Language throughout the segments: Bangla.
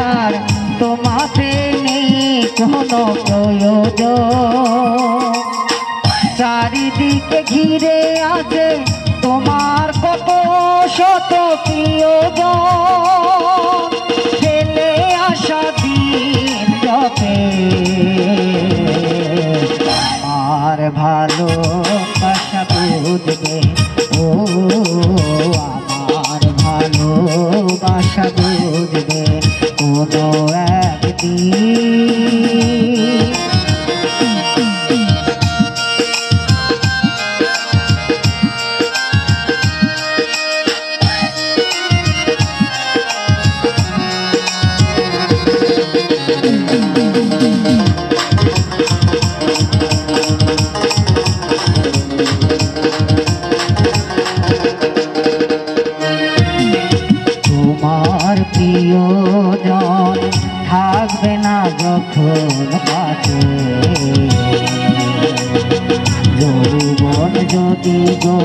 আমাকে আর তোমাকে নেই কোনো প্রয়োজন। চারিদিকে ঘিরে আছে তোমার কত শত প্রিয়জন। ফেলে আসা দিন আমার ভালো বাসা বুঝবে। ও, আমার ভালো বাসা বুঝবে। কোনো একদিন তোমার প্রিয়জন থাকবে না যখন কাছে যৌবন যদি গো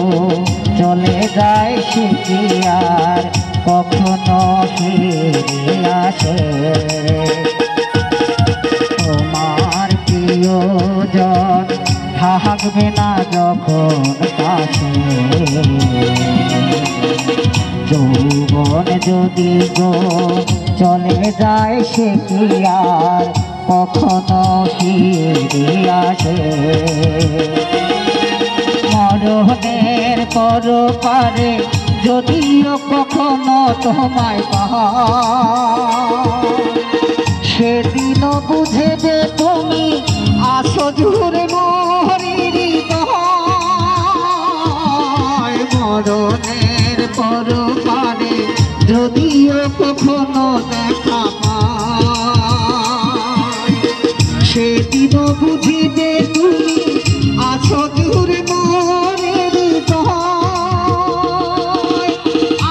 চলে যায় সে কি আর কখনো ফিরে আসে? তোমার প্রিয়জন থাকবে না যখন কাছে যৌবন যদি গো, চলে যায় সে কি আর? কখনো ফিরে আসে। মরণের পর পারে যদিও কখনো তোমায় পাহা সেদিনও বুঝে যে তুমি আসো জুড়ে যদিও কখনো দেখা সেদিন বুঝিবে তুমি আছো দূর মনের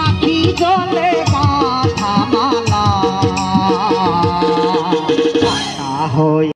আখি জলে গাথা মালা হয়ে